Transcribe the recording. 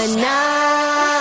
but now